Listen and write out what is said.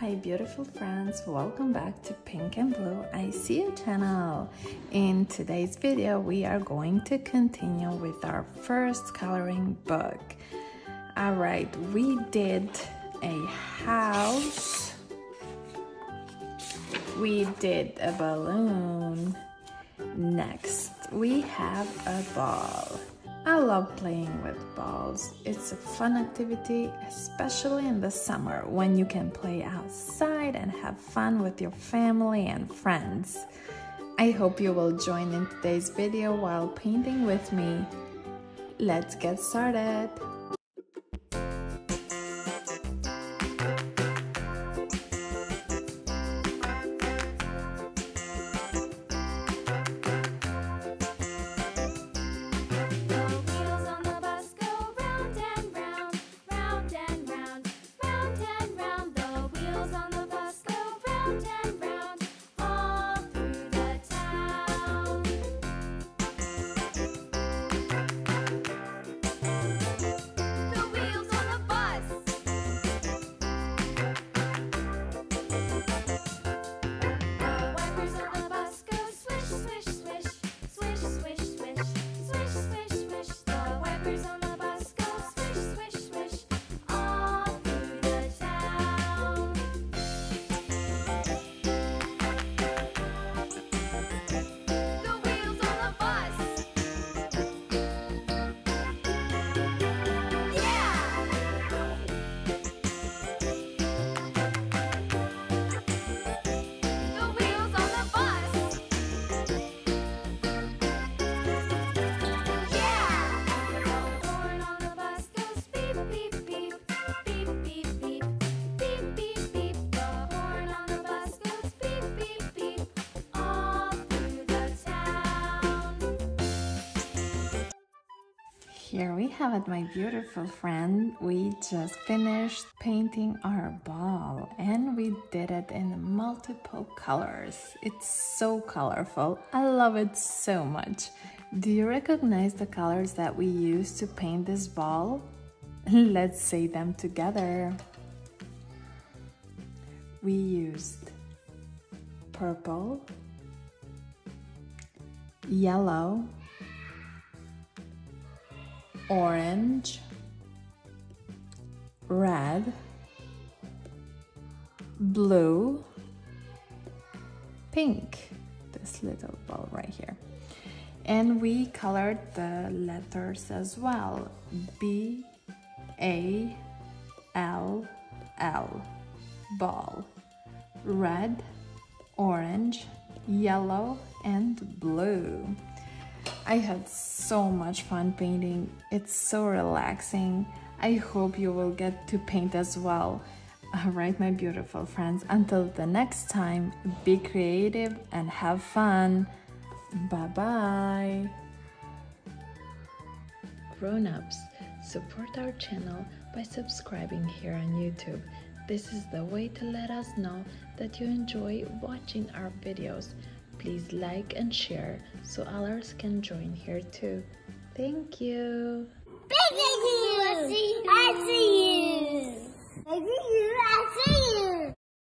Hi beautiful friends, welcome back to Pink and Blue I See You channel. In today's video we are going to continue with our first coloring book. Alright, we did a house, we did a balloon, next we have a ball. I love playing with balls. It's a fun activity, especially in the summer when you can play outside and have fun with your family and friends. I hope you will join in today's video while painting with me. Let's get started! Here we have it, my beautiful friend. We just finished painting our ball and we did it in multiple colors. It's so colorful. I love it so much. Do you recognize the colors that we used to paint this ball? Let's say them together. We used purple, yellow, orange, red, blue, pink, this little ball right here. And we colored the letters as well. B, A, L, L, ball. Red, orange, yellow, and blue. I had so much fun painting. It's so relaxing. I hope you will get to paint as well. Alright, my beautiful friends, until the next time, be creative and have fun. Bye bye. Grown ups, support our channel by subscribing here on YouTube. This is the way to let us know that you enjoy watching our videos. Please like and share so others can join here too. Thank you. Thank you. I see you. I see you. I see you.